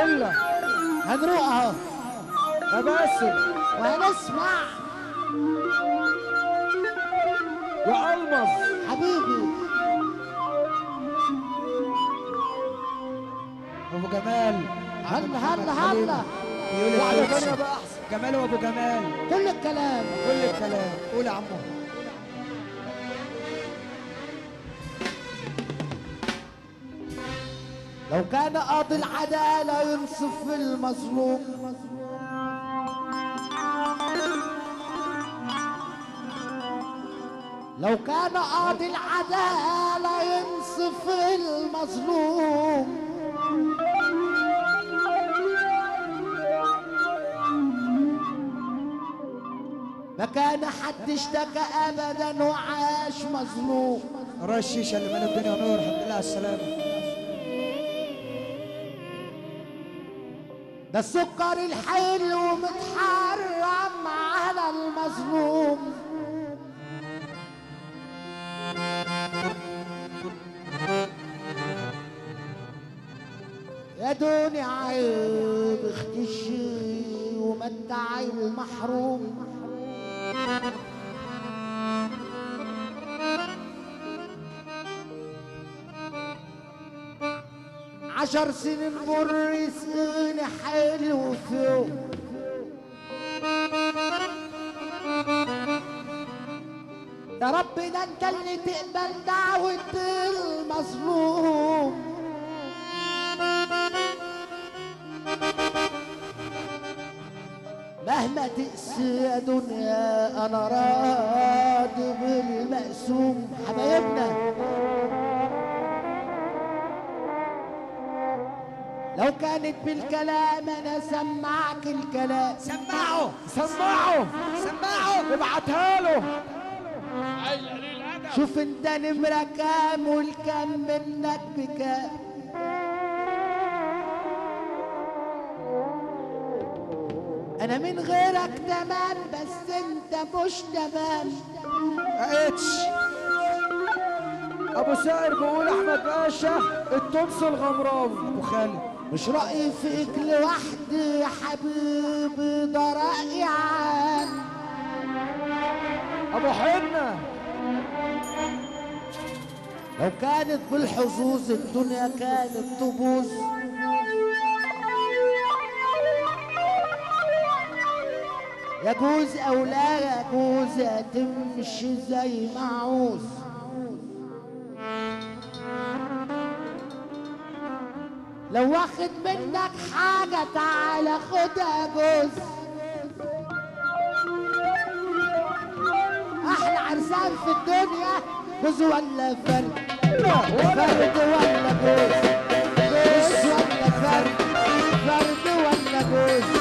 فيلا هنروح اهو. يا باسل وهنسمع. يا المظ حبيبي. أبو جمال. هلا هلا هلا. الكوتش. تانية بقى أحسن. جمال وأبو جمال. كل الكلام. كل الكلام. قول يا عمو. لو كان قاضي العدالة ينصف المظلوم. لو كان قاضي العدالة ينصف المظلوم. ما كان حد اشتكى ابدا وعاش مظلوم. الشيشه اللي مال الدنيا ونور الحمد لله على السلامة. ده السكر الحلو متحرم على المظلوم. يا دنيا عيب اختشي ومتعي المحروم. عشر سنين مر سنين حلو يوم يا رب ده انت اللي تقبل دعوة المظلوم. مهما تقسي يا دنيا أنا راضي بالمقسوم. حبايبنا لو كانت بالكلام أنا سمعك الكلام. سمعوا سمعه. سمعوا ابعتها له. شوف انت نمرة كام والكم منك بكام. أنا من غيرك تمام بس انت مش تمام. اتش أبو سائر بيقول أحمد باشا التونسي الغمراوي. أبو خالد. مش رأيي فيك لوحدي يا حبيبي ده رأي عام. أبو حنة. لو كانت بالحظوظ الدنيا كانت تبوظ. يجوز أو لا يجوز هتمشي زي ما عاوز. لو واخد منك حاجة تعالى خدها جوز. أحلى عرسان في الدنيا جوز ولا فرد فرد ولا جوز؟ جوز ولا فرد فرد ولا جوز؟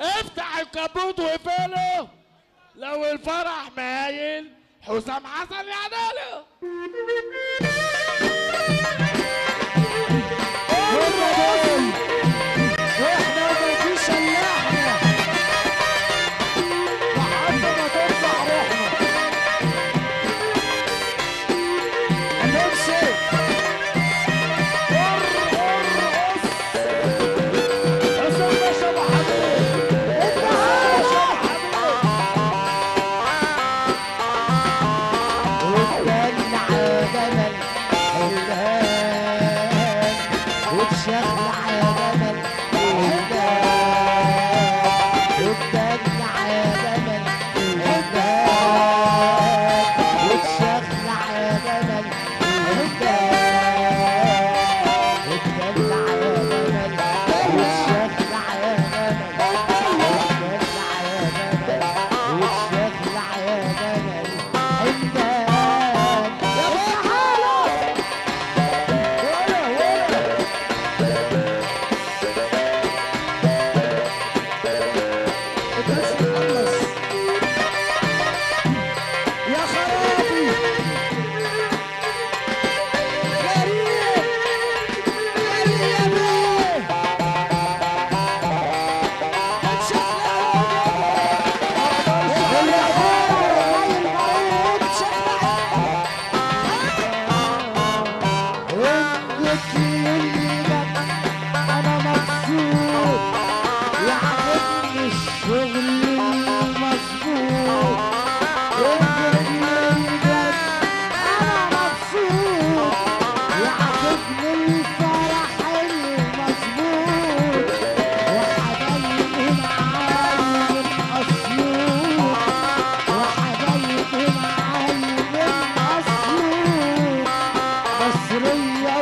افتح الكبوت وقفله لو الفرح مايل حسام حسن يعدله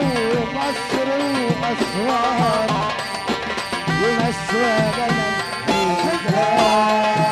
ومصر وأسوان ومصر بلد الهدى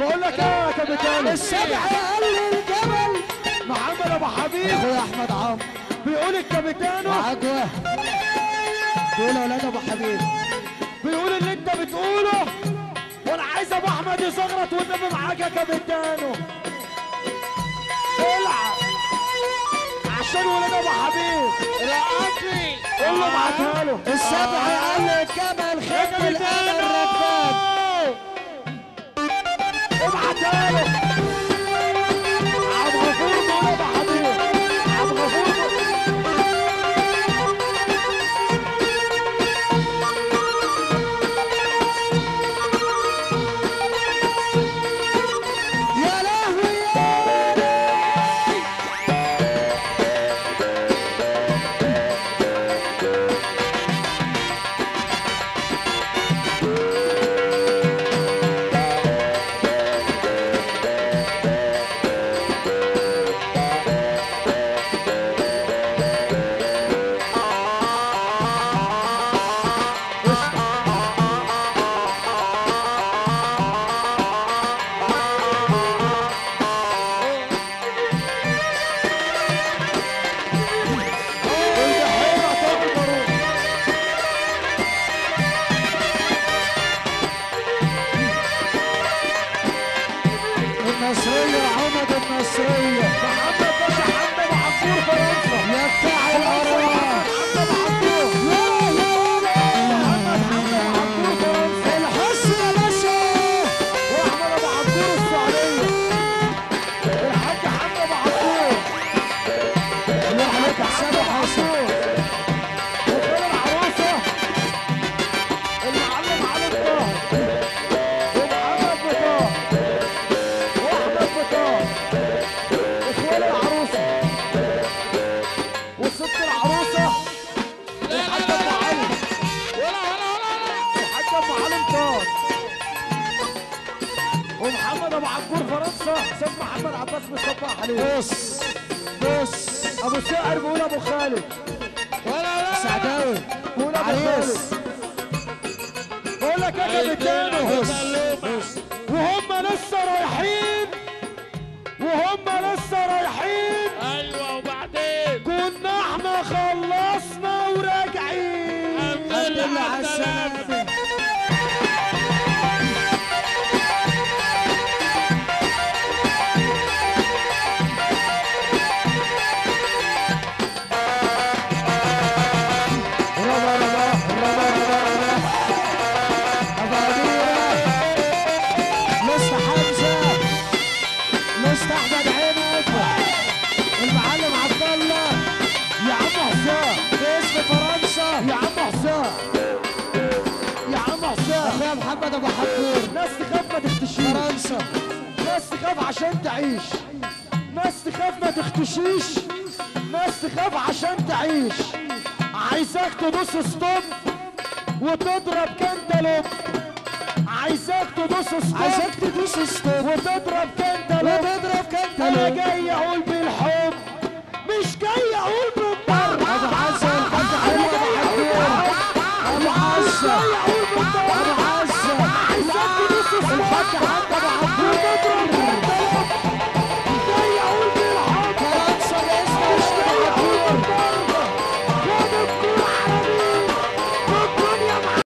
بقول لك إيه يا كابتن السبع أقل الجبل. محمد أبو حبيب. أخويا أحمد عمرو بيقول الكابتن معاك واحد دول أولاد أبو حبيب. بيقول اللي أنت بتقوله. وأنا عايز أبو أحمد يزغرط والنبي معاك يا كابتن العب. عشان ولاد أبو حبيب. رقصني قول له ابعتها له. السبع أقل الجبل خد الامل الرفاد ابعتها له ومحمد أبو عبور فرنسا. سيد محمد عباس مصبح عليه بص بص. أبو سائر بيقول أبو خالد. ولا ولا سعداوي. بيقول أبو خالد. بقول لك يا كابتن وهم لسه رايحين. وهم لسه رايحين. أيوه وبعدين؟ كنا إحنا خلصنا وراجعين. الحمد لله على السلامة. عايزاك تدوس stop وتضرب كنتالوب عايزاك تدوس stop عايزك تدوس stop وتضرب كنتالوب وتضرب أنا كنتالوب جاي أقول بالحب مش جاي أقول بالضرب